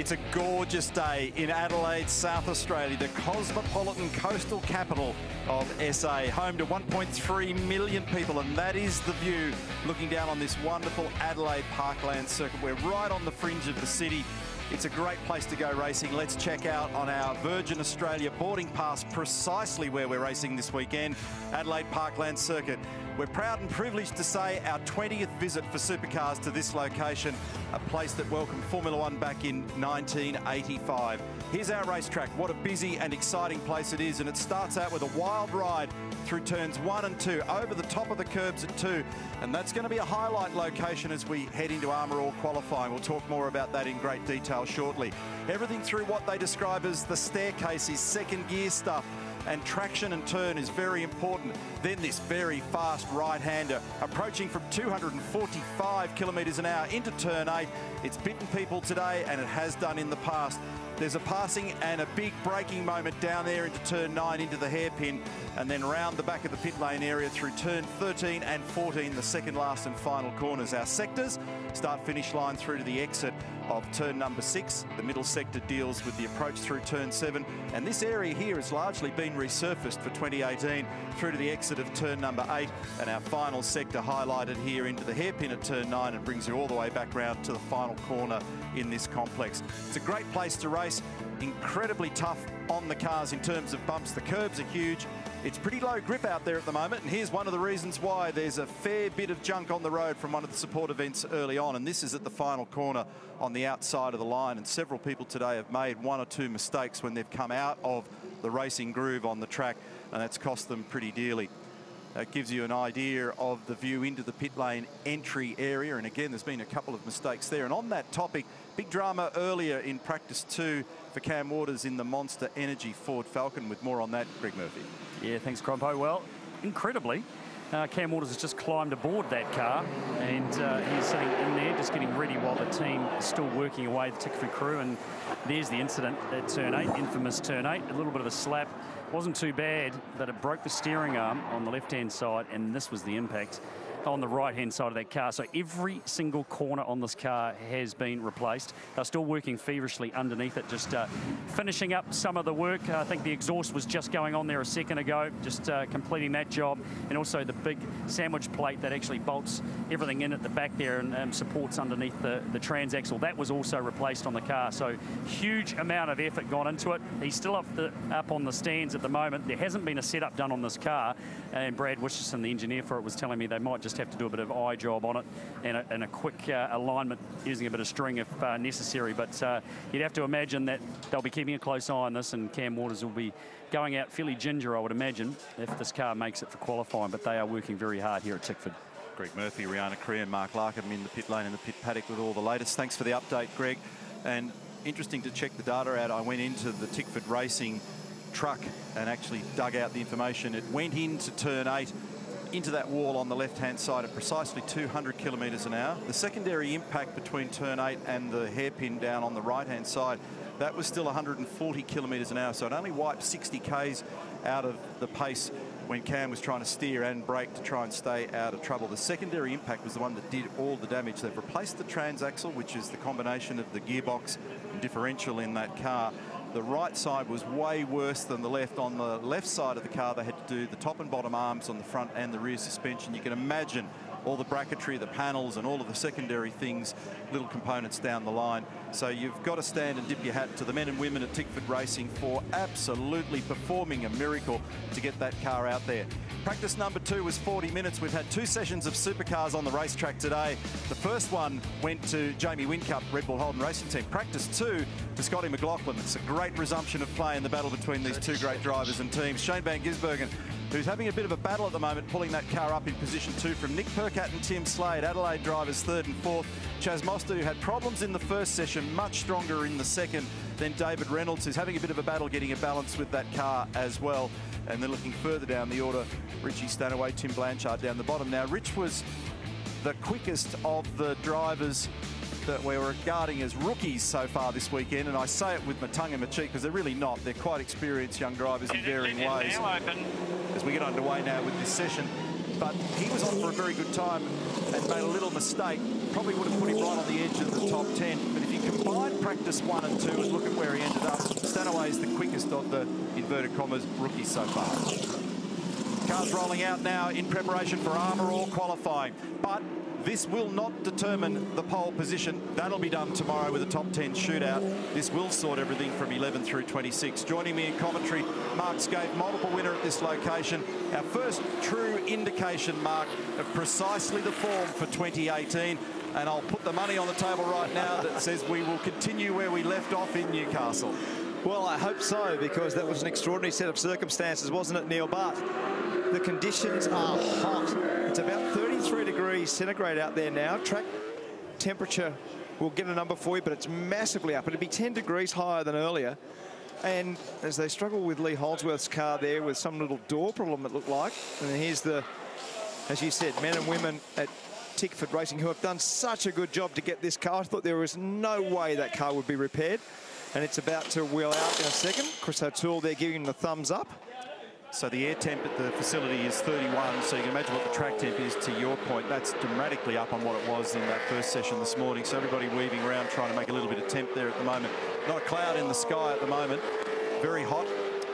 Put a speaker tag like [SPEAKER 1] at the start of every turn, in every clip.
[SPEAKER 1] It's a gorgeous day in Adelaide, South Australia, the cosmopolitan coastal capital of SA, home to 1.3 million people, and that is the view looking down on this wonderful Adelaide Parkland circuit. We're right on the fringe of the city. It's a great place to go racing. Let's check out on our Virgin Australia boarding pass precisely where we're racing this weekend, Adelaide Parkland Circuit. We're proud and privileged to say our 20th visit for supercars to this location, a place that welcomed Formula One back in 1985. Here's our racetrack. What a busy and exciting place it is. And it starts out with a wild ride through turns one and two, over the top of the curbs at two. And that's going to be a highlight location as we head into Armor All qualifying. We'll talk more about that in great detail shortly. Everything through what they describe as the staircase is second gear stuff and traction and turn is very important. Then this very fast right-hander approaching from 245 kilometres an hour into turn eight. It's bitten people today and it has done in the past. There's a passing and a big braking moment down there into turn nine into the hairpin and then round the back of the pit lane area through turn 13 and 14, the second last and final corners. Our sectors start finish line through to the exit of turn number six. The middle sector deals with the approach through turn seven. And this area here has largely been resurfaced for 2018 through to the exit of turn number eight. And our final sector highlighted here into the hairpin at turn nine and brings you all the way back round to the final corner in this complex. It's a great place to race, incredibly tough on the cars in terms of bumps. The curbs are huge. It's pretty low grip out there at the moment, and here's one of the reasons why. There's a fair bit of junk on the road from one of the support events early on, and this is at the final corner on the outside of the line, and several people today have made one or two mistakes when they've come out of the racing groove on the track, and that's cost them pretty dearly. That gives you an idea of the view into the pit lane entry area. And again, there's been a couple of mistakes there. And on that topic, big drama earlier in practice two for Cam Waters in the Monster Energy Ford Falcon. With more on that, Greg Murphy.
[SPEAKER 2] Yeah, thanks, Crompo. Well, incredibly, uh, Cam Waters has just climbed aboard that car and uh, he's sitting in there just getting ready while the team is still working away, the Tickford crew. And there's the incident at turn eight, infamous turn eight, a little bit of a slap. Wasn't too bad, but it broke the steering arm on the left-hand side, and this was the impact on the right-hand side of that car. So every single corner on this car has been replaced. They're still working feverishly underneath it, just uh, finishing up some of the work. I think the exhaust was just going on there a second ago, just uh, completing that job. And also the big sandwich plate that actually bolts everything in at the back there and um, supports underneath the, the transaxle. That was also replaced on the car. So huge amount of effort gone into it. He's still up, the, up on the stands at the moment. There hasn't been a setup done on this car. And Brad Wisherson, the engineer for it, was telling me they might just just have to do a bit of eye job on it and a, and a quick uh, alignment using a bit of string if uh, necessary. But uh, you'd have to imagine that they'll be keeping a close eye on this and Cam Waters will be going out fairly ginger, I would imagine, if this car makes it for qualifying. But they are working very hard here at Tickford.
[SPEAKER 1] Greg Murphy, Riana Cree and Mark Larkham in the pit lane and the pit paddock with all the latest. Thanks for the update, Greg. And interesting to check the data out. I went into the Tickford Racing truck and actually dug out the information. It went into turn eight into that wall on the left-hand side at precisely 200 kilometres an hour. The secondary impact between turn 8 and the hairpin down on the right-hand side, that was still 140 kilometres an hour, so it only wiped 60 k's out of the pace when Cam was trying to steer and brake to try and stay out of trouble. The secondary impact was the one that did all the damage. They've replaced the transaxle, which is the combination of the gearbox and differential in that car, the right side was way worse than the left. On the left side of the car, they had to do the top and bottom arms on the front and the rear suspension. You can imagine all the bracketry, the panels, and all of the secondary things, little components down the line. So you've got to stand and dip your hat to the men and women at Tickford Racing for absolutely performing a miracle to get that car out there. Practice number two was 40 minutes. We've had two sessions of supercars on the racetrack today. The first one went to Jamie Whincup, Red Bull Holden Racing Team. Practice two to Scotty McLaughlin. It's a great resumption of play in the battle between these two great drivers and teams. Shane Van Gisbergen who's having a bit of a battle at the moment, pulling that car up in position two from Nick Percat and Tim Slade. Adelaide drivers third and fourth. Chaz Mostert, who had problems in the first session, much stronger in the second. Then David Reynolds, who's having a bit of a battle getting a balance with that car as well. And then looking further down the order, Richie Stanaway, Tim Blanchard down the bottom. Now, Rich was the quickest of the drivers that we're regarding as rookies so far this weekend, and I say it with my tongue in my cheek because they're really not. They're quite experienced young drivers in varying ways. As we get underway now with this session, but he was on for a very good time and made a little mistake. Probably would have put him right on the edge of the top 10. But if you combine practice one and two and look at where he ended up, Stanaway is the quickest of the inverted commas rookies so far. Cars rolling out now in preparation for Armor All qualifying. But this will not determine the pole position. That'll be done tomorrow with a top 10 shootout. This will sort everything from 11 through 26. Joining me in commentary, Mark Skaife, multiple winner at this location. Our first true indication, Mark, of precisely the form for 2018. And I'll put the money on the table right now that says we will continue where we left off in Newcastle.
[SPEAKER 3] Well, I hope so, because that was an extraordinary set of circumstances, wasn't it, Neil? But the conditions are hot. It's about 33 degrees centigrade out there now. Track temperature, we'll get a number for you, but it's massively up. It'll be 10 degrees higher than earlier. And as they struggle with Lee Holdsworth's car there with some little door problem, it looked like. And here's the, as you said, men and women at Tickford Racing who have done such a good job to get this car. I thought there was no way that car would be repaired. And it's about to wheel out in a second. Chris O'Toole, they're giving the thumbs up.
[SPEAKER 1] So the air temp at the facility is 31, so you can imagine what the track temp is to your point. That's dramatically up on what it was in that first session this morning. So everybody weaving around trying to make a little bit of temp there at the moment. Not a cloud in the sky at the moment. Very hot.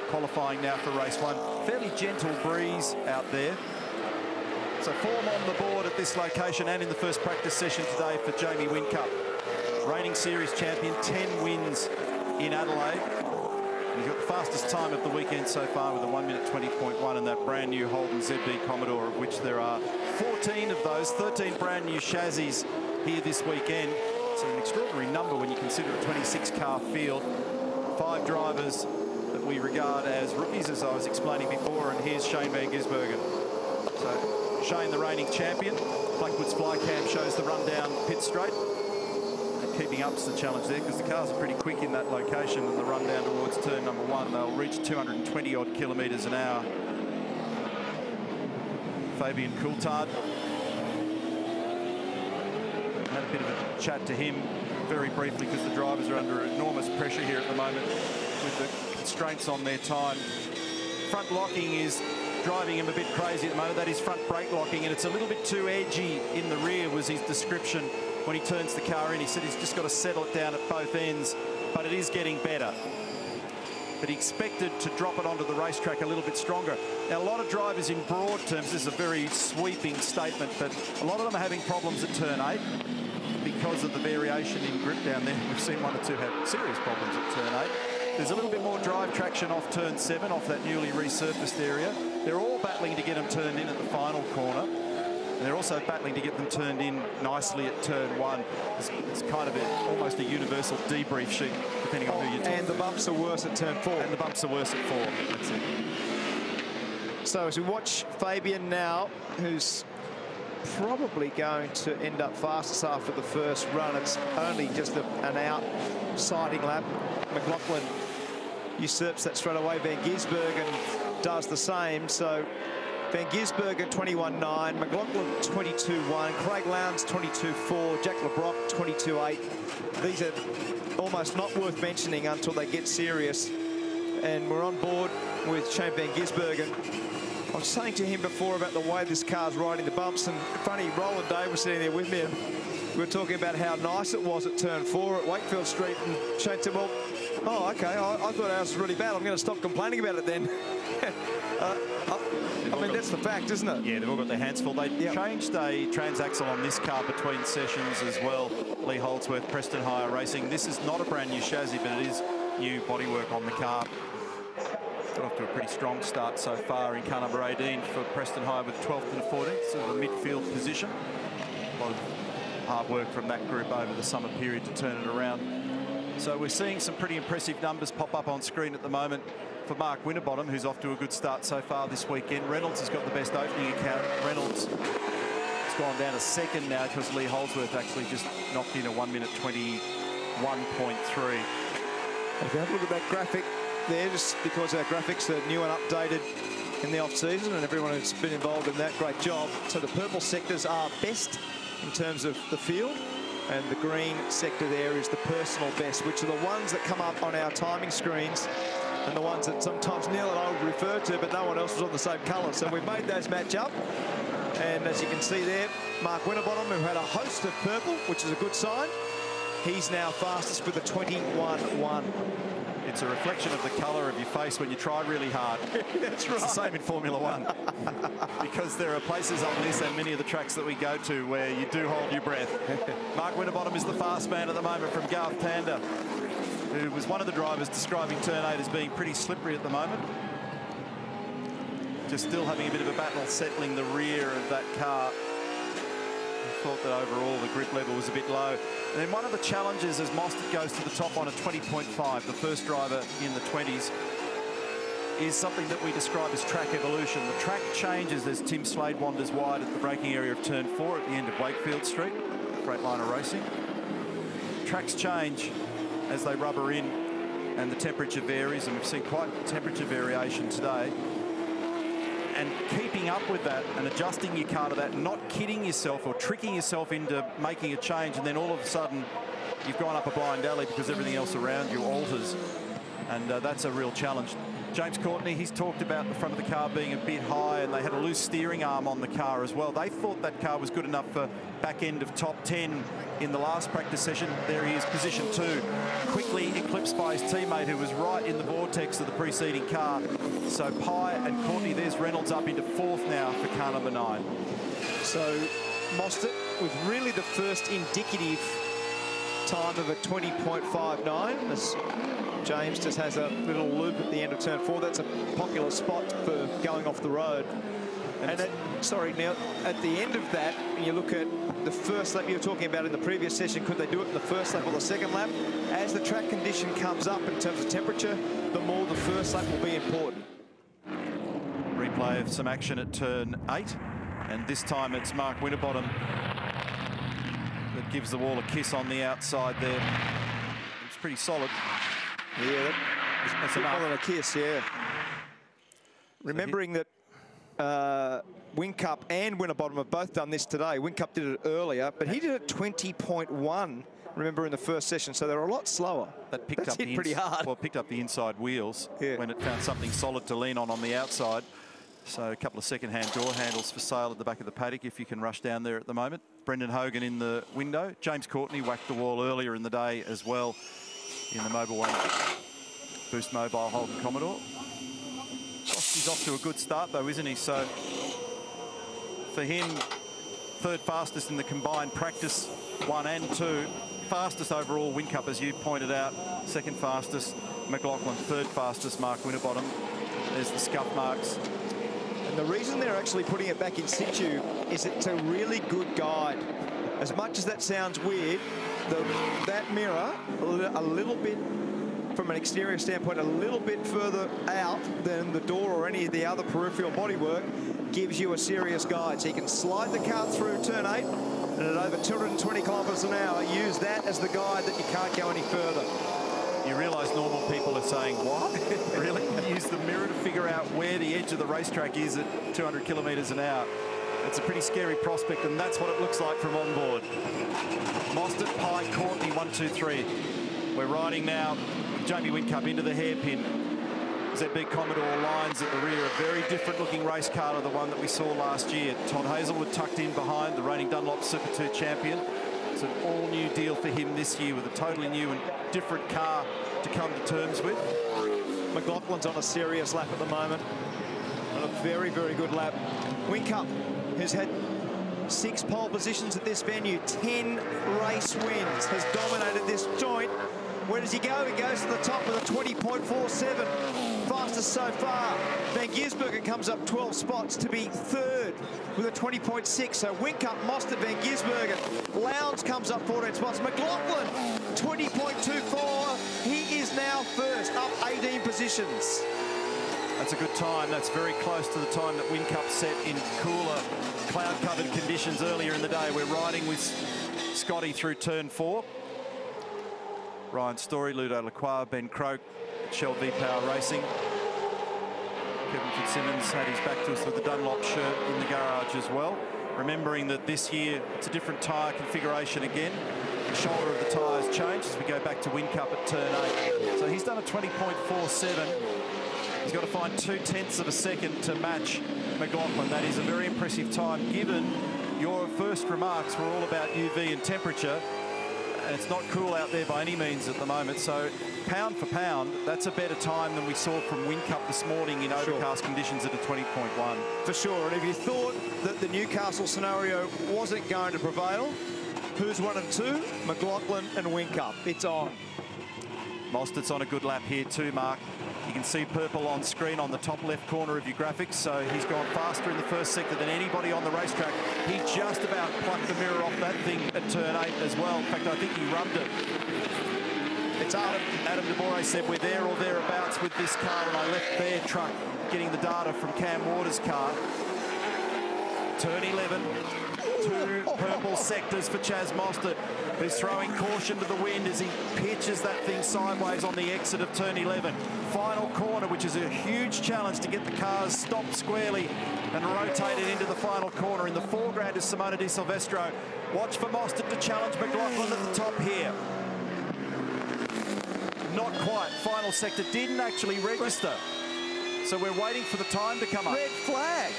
[SPEAKER 1] Qualifying now for race one. Fairly gentle breeze out there. So form on the board at this location and in the first practice session today for Jamie Whincup. Reigning series champion, 10 wins in Adelaide. He's got the fastest time of the weekend so far with a 1 minute 20.1 and that brand new Holden ZB Commodore, of which there are 14 of those, 13 brand new chassis here this weekend. It's an extraordinary number when you consider a 26 car field. Five drivers that we regard as rookies, as I was explaining before, and here's Shane Van Gisbergen. So Shane, the reigning champion. Blackwood's flycam shows the rundown pit straight keeping up up's the challenge there because the cars are pretty quick in that location and the run down towards turn number one. They'll reach 220 odd kilometres an hour. Fabian Coulthard. Had a bit of a chat to him very briefly because the drivers are under enormous pressure here at the moment with the constraints on their time. Front locking is driving him a bit crazy at the moment. That is front brake locking and it's a little bit too edgy in the rear was his description when he turns the car in. He said he's just got to settle it down at both ends, but it is getting better. But he expected to drop it onto the racetrack a little bit stronger. Now, a lot of drivers in broad terms, this is a very sweeping statement, but a lot of them are having problems at turn eight because of the variation in grip down there. We've seen one or two have serious problems at turn eight. There's a little bit more drive traction off turn seven, off that newly resurfaced area. They're all battling to get them turned in at the final corner. And they're also battling to get them turned in nicely at turn one. It's, it's kind of a, almost a universal debrief sheet, depending on who you're talking
[SPEAKER 3] And the bumps are worse at turn four.
[SPEAKER 1] And the bumps are worse at four. That's it.
[SPEAKER 3] So as we watch Fabian now, who's probably going to end up fastest after the first run. It's only just a, an out siding lap. McLaughlin usurps that straight away. Van Gisbergen does the same. So Van Gisbergen 21.9, McLaughlin 22.1, Craig Lowndes 22.4, Jack Le Brocq 22.8. These are almost not worth mentioning until they get serious. And we're on board with Shane Van Gisbergen. I was saying to him before about the way this car's riding the bumps, and funny, Roland Dane was sitting there with me, we were talking about how nice it was at turn four at Wakefield Street, and Shane said, well, oh, okay, I, I thought ours was really bad. I'm going to stop complaining about it then. uh, I mean, that's the fact, isn't it?
[SPEAKER 1] Yeah, they've all got their hands full. They yep. changed a transaxle on this car between sessions as well. Lee Holdsworth, Preston Hire Racing. This is not a brand new chassis, but it is new bodywork on the car. Got off to a pretty strong start so far in car number 18 for Preston Hire with 12th and 14th, sort of a midfield position. A lot of hard work from that group over the summer period to turn it around. So we're seeing some pretty impressive numbers pop up on screen at the moment for Mark Winterbottom, who's off to a good start so far this weekend. Reynolds has got the best opening account. Reynolds has gone down a second now because Lee Holdsworth actually just knocked in a 1 minute 21.3.
[SPEAKER 3] If you have a look at that graphic there, just because our graphics are new and updated in the off-season and everyone who's been involved in that, great job. So the purple sectors are best in terms of the field and the green sector there is the personal best, which are the ones that come up on our timing screens and the ones that sometimes Neil and I would refer to, but no one else was on the same colour. So we've made those match up. And as you can see there, Mark Winterbottom, who had a host of purple, which is a good sign, he's now fastest with a 21-1.
[SPEAKER 1] It's a reflection of the colour of your face when you try really hard.
[SPEAKER 3] That's right.
[SPEAKER 1] It's the same in Formula One. because there are places on this and many of the tracks that we go to where you do hold your breath. Mark Winterbottom is the fast man at the moment from Garth Tander, who was one of the drivers describing Turn 8 as being pretty slippery at the moment. Just still having a bit of a battle settling the rear of that car thought that overall the grip level was a bit low. And then one of the challenges as Mostert goes to the top on a 20.5, the first driver in the 20s, is something that we describe as track evolution. The track changes as Tim Slade wanders wide at the braking area of turn four at the end of Wakefield Street, great line of racing. Tracks change as they rubber in and the temperature varies, and we've seen quite temperature variation today and keeping up with that and adjusting your car to that, not kidding yourself or tricking yourself into making a change, and then all of a sudden you've gone up a blind alley because everything else around you alters. And uh, that's a real challenge. James Courtney, he's talked about the front of the car being a bit high and they had a loose steering arm on the car as well. They thought that car was good enough for back end of top 10 in the last practice session. There he is, position two, quickly eclipsed by his teammate who was right in the vortex of the preceding car. So Pye and Courtney, there's Reynolds up into fourth now for car number nine.
[SPEAKER 3] So Mostert with really the first indicative time of a 20.59 as James just has a little loop at the end of turn four. That's a popular spot for going off the road. And, and at, sorry, Neil, at the end of that, you look at the first lap you were talking about in the previous session, could they do it in the first lap or the second lap? As the track condition comes up in terms of temperature, the more the first lap will be important.
[SPEAKER 1] Replay of some action at turn eight, and this time it's Mark Winterbottom gives the wall a kiss on the outside there. It's pretty solid.
[SPEAKER 3] Yeah, that, that's enough. More than a kiss, yeah. Remembering that uh, Whincup and Winterbottom have both done this today. Whincup did it earlier, but he did it 20.1 remember in the first session, so they're a lot slower.
[SPEAKER 1] That picked
[SPEAKER 3] That's
[SPEAKER 1] up the
[SPEAKER 3] pretty hard.
[SPEAKER 1] Well, picked up the inside wheels
[SPEAKER 3] yeah.
[SPEAKER 1] when it found something solid to lean on on the outside. So a couple of second-hand door handles for sale at the back of the paddock if you can rush down there at the moment. Brendan Hogan in the window. James Courtney whacked the wall earlier in the day as well in the Mobil One Boost Mobile Holden Commodore. He's off to a good start though, isn't he? So for him, third fastest in the combined practice one and two. Fastest overall Whincup, as you pointed out. Second fastest McLaughlin, third fastest Mark Winterbottom. There's the scuff marks.
[SPEAKER 3] And the reason they're actually putting it back in situ is it's a really good guide. As much as that sounds weird, the, that mirror, a little bit from an exterior standpoint, a little bit further out than the door or any of the other peripheral bodywork, gives you a serious guide. So you can slide the car through turn eight, and at over 220 kilometres an hour, use that as the guide that you can't go any further.
[SPEAKER 1] You realise normal people are saying, what? really? Use the mirror to figure out where the edge of the racetrack is at 200 kilometres an hour. It's a pretty scary prospect, and that's what it looks like from on board. Mostert, Pye, Courtney, one, two, three. We're riding now Jamie Whincup into the hairpin. ZB Commodore lines at the rear, a very different looking race car to the one that we saw last year. Todd Hazelwood tucked in behind, the reigning Dunlop Super 2 champion. It's an all-new deal for him this year with a totally new and different car to come to terms with.
[SPEAKER 3] McLaughlin's on a serious lap at the moment. On a very, very good lap. Whincup, has had six pole positions at this venue, 10 race wins, has dominated this joint where does he go? He goes to the top with a 20.47. Fastest so far. Van Gisbergen comes up 12 spots to be third with a 20.6. So Whincup, Mostert, Van Gisbergen. Lowndes comes up 14 spots. McLaughlin, 20.24. He is now first, up 18 positions.
[SPEAKER 1] That's a good time. That's very close to the time that Whincup set in cooler, cloud-covered conditions earlier in the day. We're riding with Scotty through turn four. Ryan Story, Ludo Lacroix, Ben Croke, Shell V-Power Racing. Kevin Fitzsimmons had his back to us with the Dunlop shirt in the garage as well. Remembering that this year it's a different tyre configuration again. The shoulder of the tyre has changed as we go back to Whincup at turn 8. So he's done a 20.47 He's got to find two tenths of a second to match McLaughlin. That is a very impressive time given your first remarks were all about UV and temperature. It's not cool out there by any means at the moment. So pound for pound, that's a better time than we saw from Whincup this morning in overcast sure. conditions at a 20.1.
[SPEAKER 3] For sure. And if you thought that the Newcastle scenario wasn't going to prevail, who's one and two? McLaughlin and Whincup. It's on.
[SPEAKER 1] Mostert's on a good lap here too, Mark. You can see purple on screen on the top left corner of your graphics, so he's gone faster in the first sector than anybody on the racetrack. He just about plucked the mirror off that thing at turn eight as well. In fact, I think he rubbed it. It's Adam, Adam DeBore said we're there or thereabouts with this car, and I left their truck getting the data from Cam Waters' car. Turn 11, two purple sectors for Chaz Mostert, who's throwing caution to the wind as he pitches that thing sideways on the exit of turn 11. Final corner, which is a huge challenge to get the cars stopped squarely and rotated into the final corner. In the foreground is Simona Di Silvestro. Watch for Mostert to challenge McLaughlin at the top here. Not quite. Final sector didn't actually register. So we're waiting for the time to come up.
[SPEAKER 3] Red flag.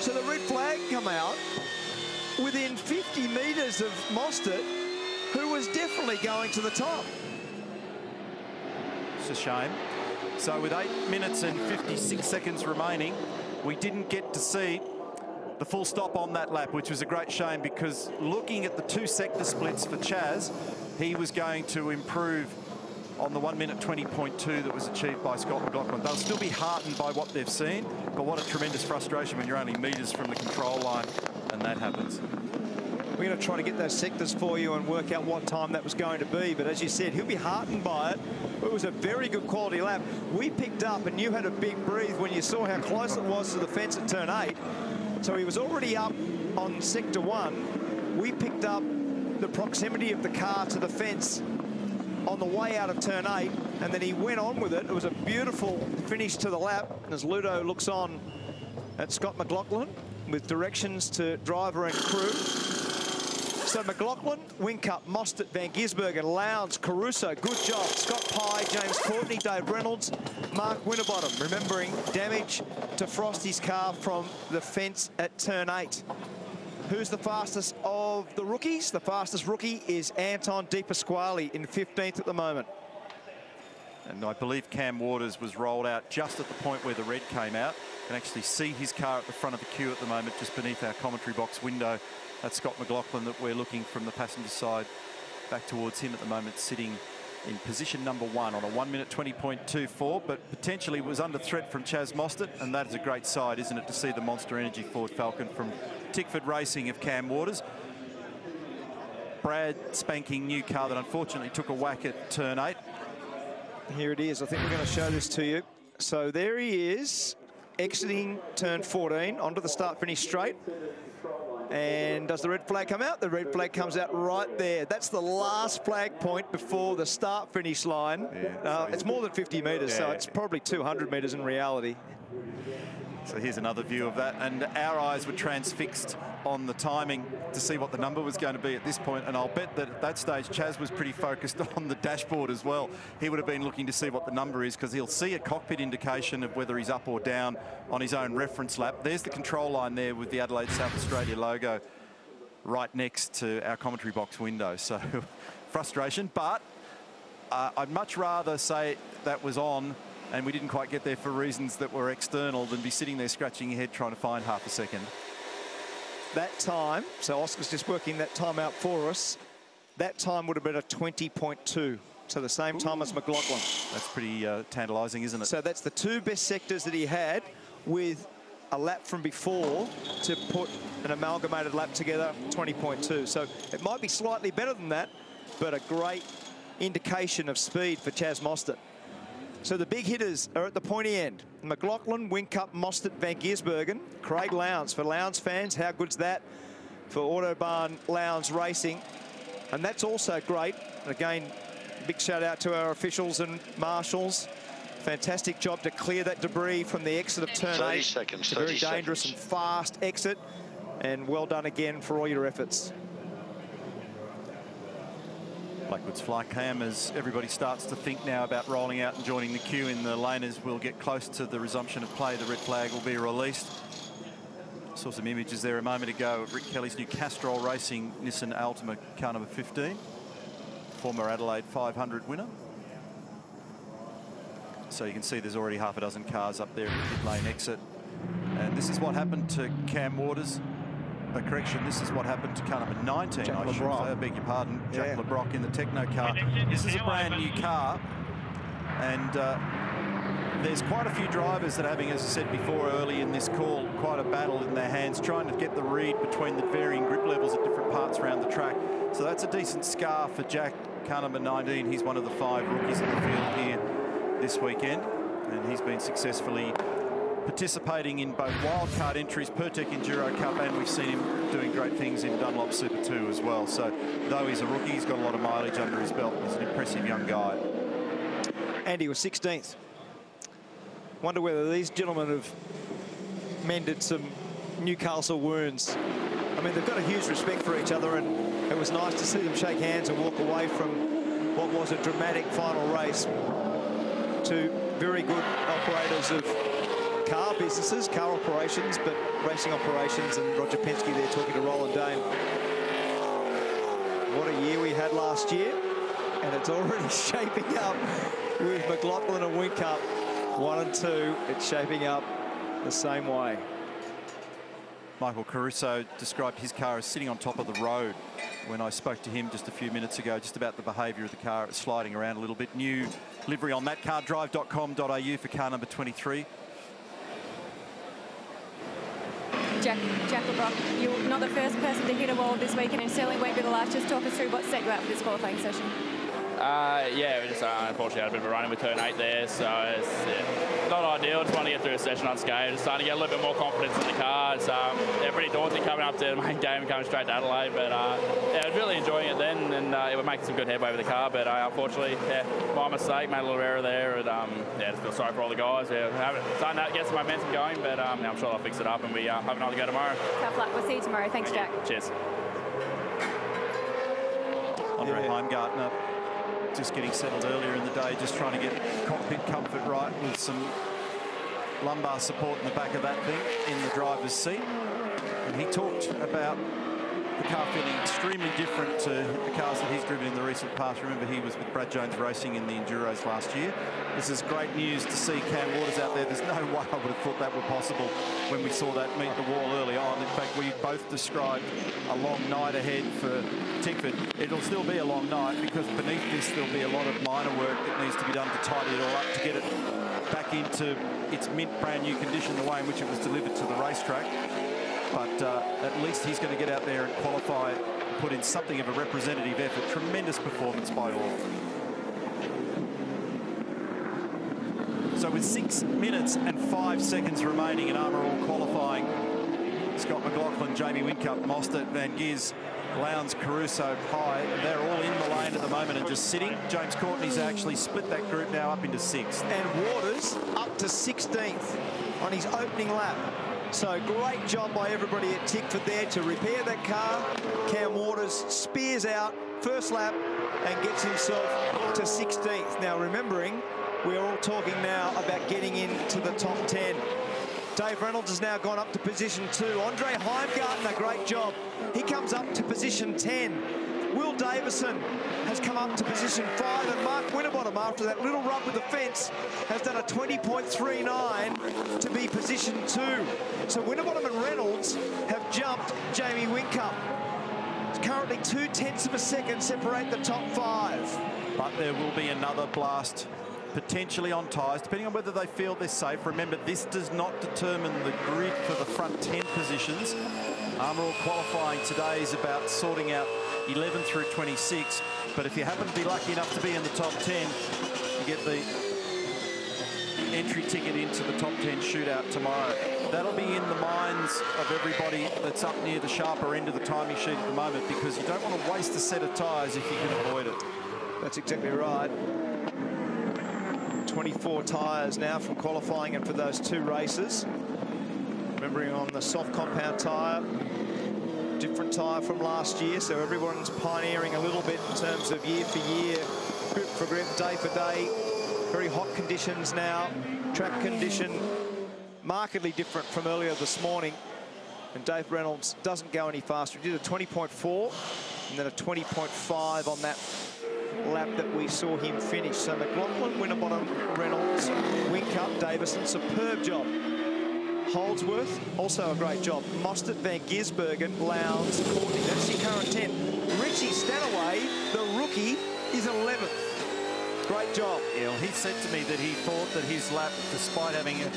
[SPEAKER 3] So the red flag come out within 50 metres of Mostert, who was definitely going to the top.
[SPEAKER 1] It's a shame. So with 8 minutes and 56 seconds remaining, we didn't get to see the full stop on that lap, which was a great shame because looking at the two sector splits for Chaz, he was going to improve on the 1 minute 20.2 that was achieved by Scott McLaughlin. They'll still be heartened by what they've seen, but what a tremendous frustration when you're only metres from the control line and that happens.
[SPEAKER 3] We're going to try to get those sectors for you and work out what time that was going to be. But as you said, he'll be heartened by it. It was a very good quality lap. We picked up, and you had a big breathe when you saw how close it was to the fence at turn eight. So he was already up on sector one. We picked up the proximity of the car to the fence on the way out of turn eight, and then he went on with it. It was a beautiful finish to the lap as Ludo looks on at Scott McLaughlin with directions to driver and crew. So McLaughlin, Whincup, Mostert, Van Gisbergen, Lowndes, Caruso, good job. Scott Pye, James Courtney, Dave Reynolds, Mark Winterbottom. Remembering damage to Frosty's car from the fence at turn eight. Who's the fastest of the rookies? The fastest rookie is Anton De Pasquale in 15th at the moment.
[SPEAKER 1] And I believe Cam Waters was rolled out just at the point where the red came out. Can actually see his car at the front of the queue at the moment, just beneath our commentary box window. That's Scott McLaughlin that we're looking from the passenger side back towards him at the moment, sitting in position number one on a 1 minute 20.24, but potentially was under threat from Chaz Mostert, and that is a great side, isn't it, to see the Monster Energy Ford Falcon from Tickford Racing of Cam Waters. Brad spanking new car that unfortunately took a whack at turn eight.
[SPEAKER 3] Here it is. I think we're going to show this to you. So there he is, exiting turn 14 onto the start-finish straight. And does the red flag come out? The red flag comes out right there. That's the last flag point before the start-finish line. Yeah, uh, it's more than 50 metres, yeah. so it's probably 200 metres in reality.
[SPEAKER 1] So here's another view of that. And our eyes were transfixed on the timing to see what the number was going to be at this point. And I'll bet that at that stage, Chaz was pretty focused on the dashboard as well. He would have been looking to see what the number is because he'll see a cockpit indication of whether he's up or down on his own reference lap. There's the control line there with the Adelaide South Australia logo right next to our commentary box window. So frustration, but uh, I'd much rather say that was on and we didn't quite get there for reasons that were external than be sitting there scratching your head trying to find half a second.
[SPEAKER 3] That time, so Oscar's just working that time out for us, that time would have been a 20.2. So the same time as McLaughlin.
[SPEAKER 1] That's pretty uh, tantalising, isn't it?
[SPEAKER 3] So that's the two best sectors that he had with a lap from before to put an amalgamated lap together, 20.2. So it might be slightly better than that, but a great indication of speed for Chaz Mostert. So the big hitters are at the pointy end. McLaughlin, Whincup, Mostert, Van Gisbergen, Craig Lowndes. For Lowndes fans, how good's that for Autobarn Lowndes Racing? And that's also great. Again, big shout out to our officials and marshals. Fantastic job to clear that debris from the exit of turn 30
[SPEAKER 4] eight. Seconds,
[SPEAKER 3] a very dangerous seconds. and fast exit. And well done again for all your efforts.
[SPEAKER 1] Blackwood's fly cam as everybody starts to think now about rolling out and joining the queue in the lane as we'll get close to the resumption of play. The red flag will be released. Saw some images there a moment ago of Rick Kelly's new Castrol Racing Nissan Altima car number 15. Former Adelaide 500 winner. So you can see there's already half a dozen cars up there in the pit lane exit. And this is what happened to Cam Waters. A correction, this is what happened to car number 19,
[SPEAKER 3] Jack
[SPEAKER 1] I should say. I beg your pardon. Jack
[SPEAKER 3] Yeah.
[SPEAKER 1] Le Brocq in the Tekno car. This is a brand new car. And uh, there's quite a few drivers that are having, as I said before early in this call, quite a battle in their hands, trying to get the read between the varying grip levels at different parts around the track. So that's a decent scar for Jack, car number 19. He's one of the five rookies in the field here this weekend. And he's been successfully participating in both wildcard entries, Pirtek Enduro Cup, and we've seen him doing great things in Dunlop Super 2 as well. So though he's a rookie, he's got a lot of mileage under his belt. He's an impressive young guy.
[SPEAKER 3] Andy was 16th. Wonder whether these gentlemen have mended some Newcastle wounds. I mean, they've got a huge respect for each other, and it was nice to see them shake hands and walk away from what was a dramatic final race to very good operators of car businesses, car operations, but racing operations, and Roger Penske there talking to Roland Dane. What a year we had last year, and it's already shaping up with McLaughlin and Whincup. One and two, it's shaping up the same way.
[SPEAKER 1] Michael Caruso described his car as sitting on top of the road when I spoke to him just a few minutes ago, just about the behaviour of the car. Sliding around a little bit. New livery on that car, drive.com.au for car number 23.
[SPEAKER 4] Jack, Jack Le Brocq, you're not the first person to hit a wall this weekend and certainly won't be the last. Just talk us through what set you up for this qualifying session.
[SPEAKER 5] Uh, yeah, we just uh, unfortunately had a bit of a run in with turn eight there, so it's yeah, not ideal. Just want to get through a session unscathed. Just starting to get a little bit more confidence in the car. It's um, yeah, pretty daunting coming up to the main game and coming straight to Adelaide, but uh, yeah, I was really enjoying it then, and uh, yeah, we're making some good headway with the car. But uh, unfortunately, yeah, my mistake, made a little error there, and um, yeah, just feel sorry for all the guys. Yeah, haven't starting to get some momentum going, but um, yeah, I'm sure I'll fix it up, and we uh, have another go tomorrow.
[SPEAKER 4] Tough luck. We'll see you tomorrow. Thanks, Jack.
[SPEAKER 5] Cheers.
[SPEAKER 1] Andre
[SPEAKER 3] Yeah.
[SPEAKER 1] Heimgartner just getting settled earlier in the day, just trying to get cockpit comfort right with some lumbar support in the back of that thing in the driver's seat. And he talked about the car feeling extremely different to the cars that he's driven in the recent past. Remember, he was with Brad Jones Racing in the Enduros last year. This is great news to see Cam Waters out there. There's no way I would have thought that were possible when we saw that meet the wall early on. In fact, we both described a long night ahead for Tickford. It'll still be a long night because beneath this there'll be a lot of minor work that needs to be done to tidy it all up, to get it back into its mint brand new condition, the way in which it was delivered to the racetrack but uh, at least he's going to get out there and qualify, and put in something of a representative effort. Tremendous performance by all. So with six minutes and five seconds remaining in Armor All qualifying, Scott McLaughlin, Jamie Whincup, Mostert, Van Giz, Lowndes, Caruso, Pye, they're all in the lane at the moment and just sitting. James Courtney's actually split that group now up into sixth.
[SPEAKER 3] And Waters up to 16th on his opening lap. So great job by everybody at Tickford there to repair that car. Cam Waters spears out first lap and gets himself to 16th. Now remembering, we're all talking now about getting into the top 10. Dave Reynolds has now gone up to position two. Andre Heimgartner, great job. He comes up to position 10. Will Davison has come up to position five, and Mark Winterbottom, after that little run with the fence, has done a 20.39 to be position two. So Winterbottom and Reynolds have jumped Jamie Whincup. Currently two tenths of a second separate the top five.
[SPEAKER 1] but there will be another blast potentially on tyres, depending on whether they feel they're safe. Remember, this does not determine the grid for the front 10 positions. Armor qualifying today is about sorting out 11 through 26, but if you happen to be lucky enough to be in the top 10, you get the entry ticket into the top 10 shootout tomorrow. That'll be in the minds of everybody that's up near the sharper end of the timing sheet at the moment because you don't want to waste a set of tyres if you can avoid it.
[SPEAKER 3] That's exactly right. 24 tyres now from qualifying and for those two races. Remembering on the soft compound tyre, different tyre from last year, so everyone's pioneering a little bit in terms of year for year, grip for grip, day for day. Very hot conditions now, track condition markedly different from earlier this morning. And Dave Reynolds doesn't go any faster. He did a 20.4 and then a 20.5 on that lap that we saw him finish. So McLaughlin, Winterbottom, Reynolds, Whincup, Davison, superb job. Holdsworth, also a great job. Mostert, Van Gisbergen, Lowndes, Courtney. That's your current 10. Richie Stanaway, the rookie, is 11th. Great job.
[SPEAKER 1] Yeah, well, he said to me that he thought that his lap, despite having a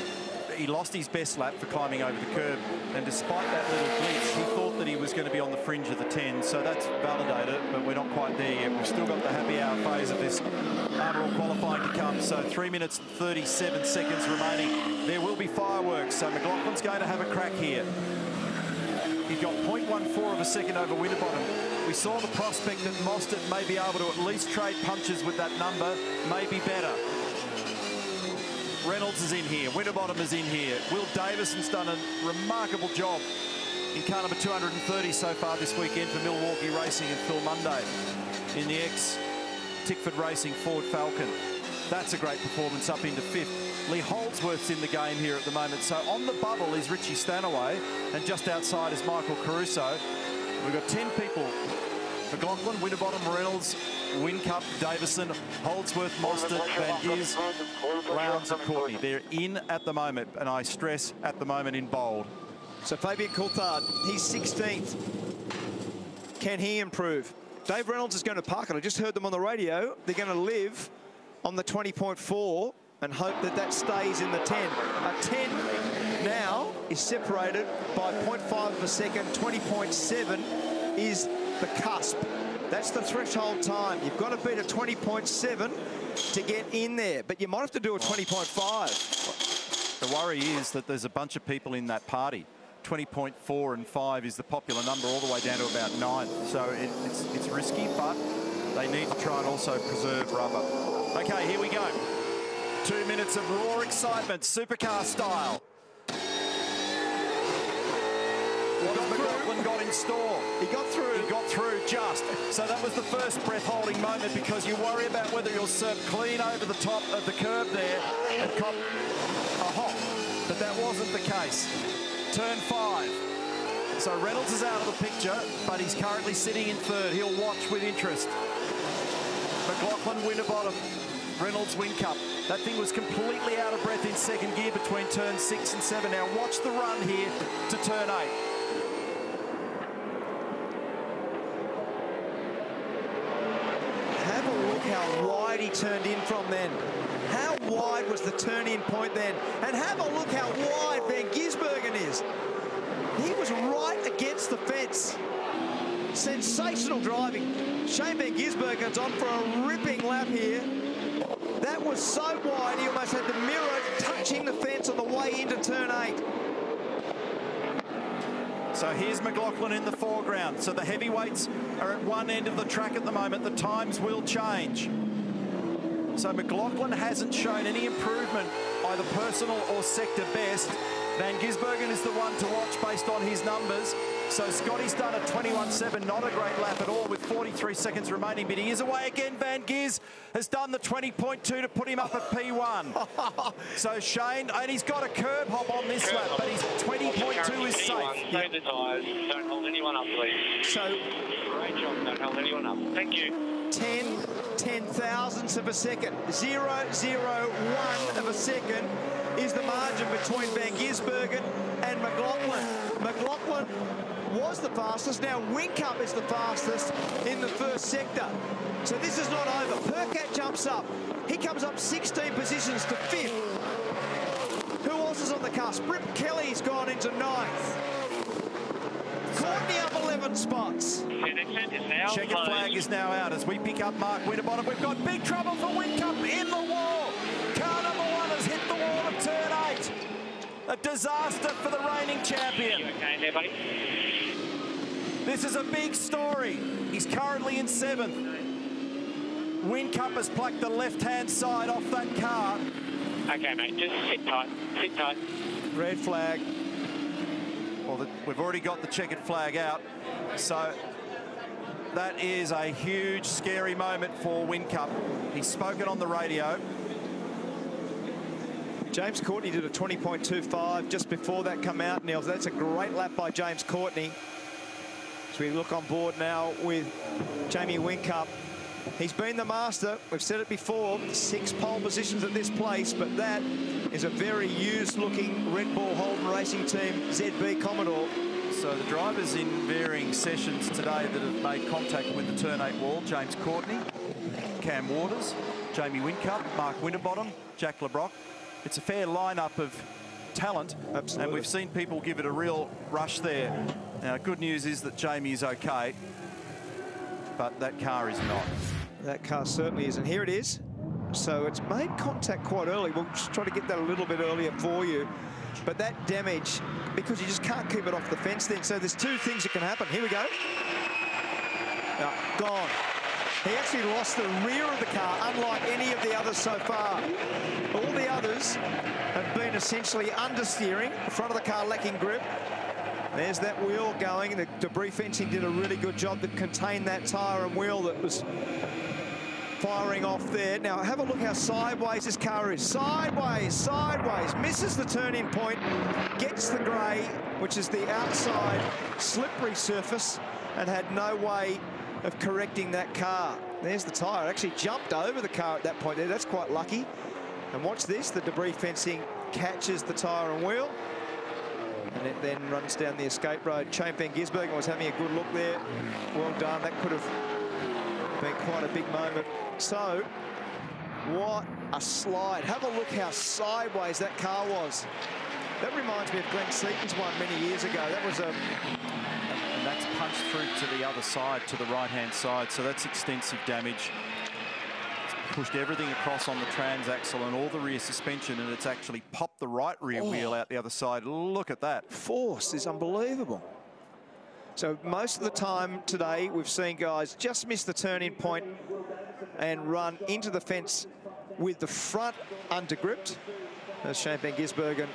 [SPEAKER 1] he lost his best lap for climbing over the curb. And despite that little glitch, he thought that he was going to be on the fringe of the 10. So that's validated, but we're not quite there yet. We've still got the happy hour phase of this overall qualifying to come. So three minutes and 37 seconds remaining. There will be fireworks. So McLaughlin's going to have a crack here. He got 0.14 of a second over Winterbottom. We saw the prospect that Mostert may be able to at least trade punches with that number, maybe better. Reynolds is in here. Winterbottom is in here. Will Davison's done a remarkable job in car number 230 so far this weekend for Milwaukee Racing and Phil Munday in the ex Tickford Racing Ford Falcon. That's a great performance up into fifth. Lee Holdsworth's in the game here at the moment. So on the bubble is Richie Stanaway and just outside is Michael Caruso. We've got 10 people McLaughlin, Winterbottom, Reynolds, Whincup, Davison, Holdsworth, Mostert, Van Giz, Lowndes and Courtney. They're in at the moment, and I stress at the moment in bold.
[SPEAKER 3] So Fabian Coulthard, he's 16th. Can he improve? Dave Reynolds is going to park it. I just heard them on the radio. They're going to live on the 20.4 and hope that that stays in the 10. A 10 now is separated by 0.5 of a second. 20.7 is the cusp. That's the threshold time. You've got to beat a 20.7 to get in there, but you might have to do a 20.5.
[SPEAKER 1] The worry is that there's a bunch of people in that party. 20.4 and 5 is the popular number all the way down to about 9. So it, it's, it's risky, but they need to try and also preserve rubber. Okay, here we go. Two minutes of raw excitement, supercar style. What has McLaughlin got in store?
[SPEAKER 3] He got through.
[SPEAKER 1] He got through just. So that was the first breath-holding moment because you worry about whether you'll surf clean over the top of the curb there and cop a hop. But that wasn't the case. Turn five. So Reynolds is out of the picture, but he's currently sitting in third. He'll watch with interest. McLaughlin, Winterbottom, Reynolds Whincup. That thing was completely out of breath in second gear between turn six and seven. Now watch the run here to turn eight.
[SPEAKER 3] Have a look he turned in from then. How wide was the turn-in point then? And have a look how wide Van Gisbergen is. He was right against the fence. Sensational driving. Shane Van Gisbergen's on for a ripping lap here. That was so wide, he almost had the mirror touching the fence on the way into turn eight.
[SPEAKER 1] So here's McLaughlin in the foreground. So the heavyweights are at one end of the track at the moment. The times will change. So McLaughlin hasn't shown any improvement, either personal or sector best. Van Gisbergen is the one to watch based on his numbers. So Scotty's done a 21.7, not a great lap at all with 43 seconds remaining, but he is away again. Van Giz has done the 20.2 to put him up at P1. so Shane, and he's got a curb hop on this lap, but his 20.2 is safe.
[SPEAKER 6] Save the tyres. Don't hold anyone up, please.
[SPEAKER 3] So
[SPEAKER 6] Great job. Don't hold anyone up. Thank you.
[SPEAKER 3] 10 ten thousandths of a second. Zero, zero, one of a second is the margin between Van Gisbergen and McLaughlin. McLaughlin was the fastest. Now Whincup is the fastest in the first sector. So this is not over. Percat jumps up. He comes up 16 positions to fifth. Who else is on the cusp? Rick Kelly's gone into ninth. Courtney up 11 spots.
[SPEAKER 6] Exit is now
[SPEAKER 1] Checker flag is now out as we pick up Mark Winterbottom. We've got big trouble for Whincup in the wall. A disaster for the reigning champion.
[SPEAKER 6] Okay there, buddy?
[SPEAKER 1] This is a big story. He's currently in seventh. Whincup has plucked the left-hand side off that car.
[SPEAKER 6] Okay, mate. Just sit tight. Sit tight.
[SPEAKER 3] Red flag.
[SPEAKER 1] Well, the, we've already got the checkered flag out. So that is a huge, scary moment for Whincup. He's spoken on the radio.
[SPEAKER 3] James Courtney did a 20.25 just before that come out, Neil. That's a great lap by James Courtney. As we look on board now with Jamie Whincup. He's been the master. We've said it before, six pole positions at this place, but that is a very used-looking Red Bull Holden Racing Team ZB Commodore.
[SPEAKER 1] So the drivers in varying sessions today that have made contact with the turn eight wall, James Courtney, Cam Waters, Jamie Whincup, Mark Winterbottom, Jack Le Brocq. It's a fair lineup of talent.
[SPEAKER 3] Absolutely.
[SPEAKER 1] And we've seen people give it a real rush there. Now, good news is that Jamie is okay, but that car is not.
[SPEAKER 3] That car certainly isn't. here it is. So it's made contact quite early. We'll just try to get that a little bit earlier for you. But that damage, because you just can't keep it off the fence then. So there's two things that can happen. Here we go. No, gone. He actually lost the rear of the car, unlike any of the others so far. All the have been essentially understeering, front of the car lacking grip. There's that wheel going. The debris fencing did a really good job to contain that tyre and wheel that was firing off there. Now have a look how sideways this car is. Sideways, sideways. Misses the turning point, gets the grey, which is the outside slippery surface, and had no way of correcting that car. There's the tyre. Actually jumped over the car at that point there. That's quite lucky. And watch this, the debris fencing catches the tyre and wheel. And it then runs down the escape road. Shane Van Gisbergen was having a good look there. Well done. That could have been quite a big moment. So, what a slide. Have a look how sideways that car was. That reminds me of Glenn Seton's one many years ago. That was a...
[SPEAKER 1] And that's punched through to the other side, to the right-hand side. So that's extensive damage. Pushed everything across on the transaxle and all the rear suspension, and it's actually popped the right rear
[SPEAKER 3] Oh.
[SPEAKER 1] wheel out the other side. Look at that.
[SPEAKER 3] force is unbelievable. So most of the time today, we've seen guys just miss the turning point and run into the fence with the front undergripped. As Shane Van Gisbergen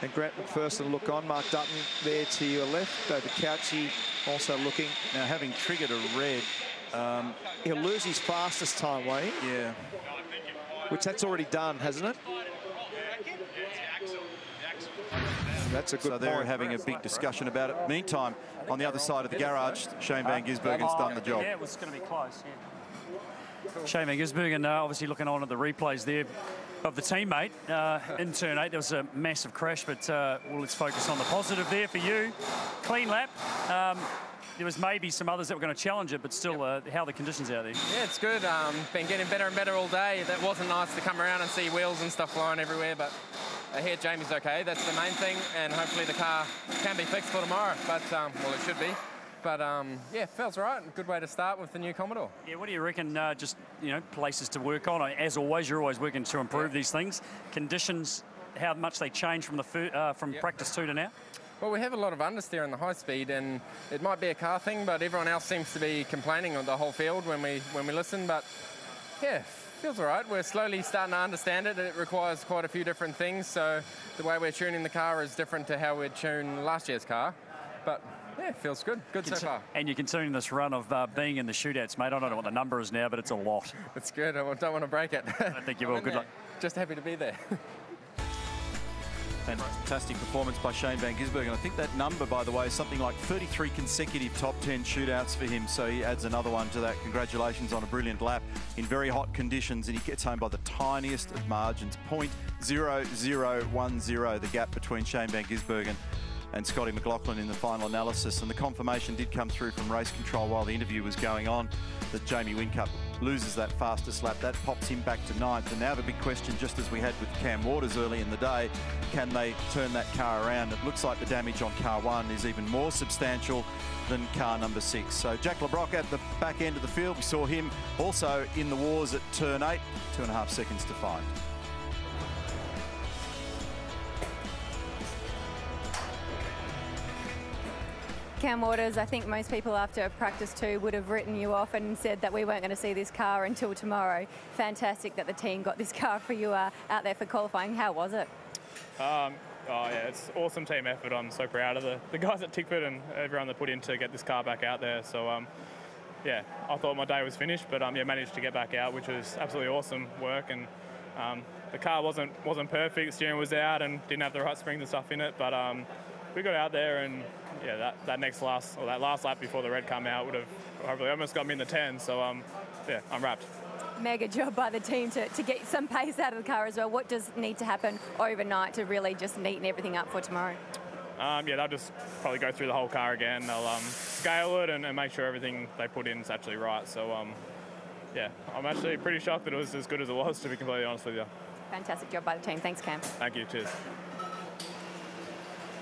[SPEAKER 3] and Grant McPherson look on. Mark Dutton there to your left. David Cauchi also looking.
[SPEAKER 1] Now, having triggered a red, um,
[SPEAKER 3] He'll lose his fastest time, won't he?
[SPEAKER 1] yeah,
[SPEAKER 3] Which that's already done, hasn't it? That's a good
[SPEAKER 1] so they're
[SPEAKER 3] point.
[SPEAKER 1] having a big discussion about it. Meantime, on the other side of the garage, Shane Van Gisbergen's done the job.
[SPEAKER 2] Yeah, it was going to be close, yeah. Shane Van Gisbergen uh, obviously looking on at the replays there of the teammate uh, in turn eight. There was a massive crash, but uh, well, let's focus on the positive there for you. Clean lap. Um, there was maybe some others that were going to challenge it, but still, uh, how are the conditions out there?
[SPEAKER 7] Yeah, it's good. Um, been getting better and better all day. That wasn't nice to come around and see wheels and stuff flying everywhere, but I hear Jamie's okay. That's the main thing, and hopefully the car can be fixed for tomorrow. But um, well, it should be. But um, yeah, feels right. Good way to start with the new Commodore.
[SPEAKER 2] Yeah, what do you reckon? Uh, just you know, places to work on. As always, you're always working to improve these things. Conditions, how much they change from the uh, from
[SPEAKER 7] Yep.
[SPEAKER 2] practice two to now.
[SPEAKER 7] Well, we have a lot of understeer in the high speed, and it might be a car thing, but everyone else seems to be complaining on the whole field when we when we listen. But yeah, feels all right. We're slowly starting to understand it. It requires quite a few different things. So the way we're tuning the car is different to how we'd tune last year's car. But yeah, feels good. Good so far.
[SPEAKER 2] And you're continuing this run of uh, being in the shootouts, mate. I don't know what the number is now, but it's a lot.
[SPEAKER 7] It's good. I don't want to break it. I
[SPEAKER 2] think you will. Good luck.
[SPEAKER 7] Just happy to be there.
[SPEAKER 1] Fantastic performance by Shane Van Gisbergen. I think that number, by the way, is something like 33 consecutive top 10 shootouts for him. So he adds another one to that. Congratulations on a brilliant lap in very hot conditions. And he gets home by the tiniest of margins, 0.0010, the gap between Shane Van Gisbergen and Scotty McLaughlin in the final analysis. And the confirmation did come through from race control while the interview was going on that Jamie Whincup loses that fastest lap. That pops him back to ninth. And now the big question, just as we had with Cam Waters early in the day, can they turn that car around? It looks like the damage on car one is even more substantial than car number six. So Jack Le Brocq at the back end of the field. We saw him also in the wars at turn eight, two and a half seconds to find.
[SPEAKER 4] Cam Waters, I think most people after practice two would have written you off and said that we weren't going to see this car until tomorrow. Fantastic that the team got this car for you uh, out there for qualifying. How was it?
[SPEAKER 8] Um, Oh yeah, it's awesome team effort. I'm so proud of the, the guys at Tickford and everyone that put in to get this car back out there. So um, yeah, I thought my day was finished, but um, yeah, managed to get back out, which was absolutely awesome work. And um, the car wasn't wasn't perfect. Steering was out and didn't have the right springs and stuff in it, but um, we got out there and yeah, that, that next last or that last lap before the red come out would have probably almost got me in the 10. So um, yeah, I'm wrapped.
[SPEAKER 4] Mega job by the team to, to get some pace out of the car as well. What does need to happen overnight to really just neaten everything up for tomorrow?
[SPEAKER 8] Um, yeah, they'll just probably go through the whole car again. They'll um, scale it and, and, make sure everything they put in is actually right. So, um, yeah, I'm actually pretty shocked that it was as good as it was, to be completely honest with you.
[SPEAKER 4] Fantastic job by the team. Thanks, Cam.
[SPEAKER 8] Thank you. Cheers.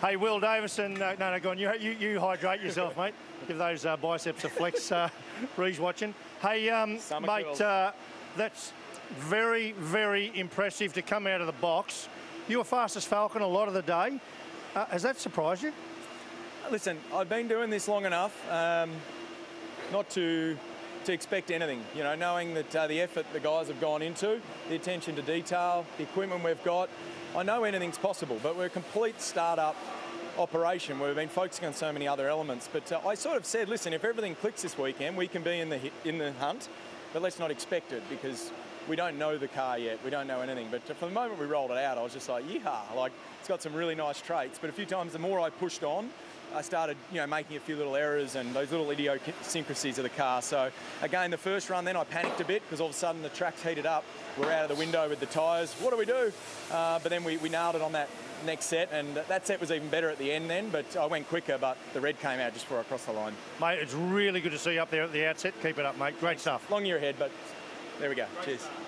[SPEAKER 9] Hey, Will Davison. Uh, no, no, go on. You, you, you hydrate yourself, mate. Give those uh, biceps a flex. Uh, Ree's watching. Hey, um, mate, uh, that's very, very impressive to come out of the box. You were fastest Falcon a lot of the day. Uh, has that surprised you?
[SPEAKER 10] Listen, I've been doing this long enough um, not to to expect anything. You know, knowing that uh, the effort the guys have gone into, the attention to detail, the equipment we've got, I know anything's possible, but we're a complete startup operation we've been focusing on so many other elements. But uh, I sort of said, listen, if everything clicks this weekend, we can be in the in the hunt, but let's not expect it because we don't know the car yet. We don't know anything. But from the moment we rolled it out, I was just like, yeah, like it's got some really nice traits. But a few times, the more I pushed on, I started, you know, making a few little errors and those little idiosyncrasies of the car. So again, the first run, then I panicked a bit because all of a sudden the track's heated up. We're out of the window with the tyres. What do we do? Uh, but then we, we nailed it on that next set, and that set was even better at the end then. But I went quicker, but the red came out just before I crossed the line.
[SPEAKER 9] Mate, it's really good to see you up there at the outset. Keep it up, mate. Great stuff.
[SPEAKER 10] Long year ahead, but there we go. Great Cheers. Stuff.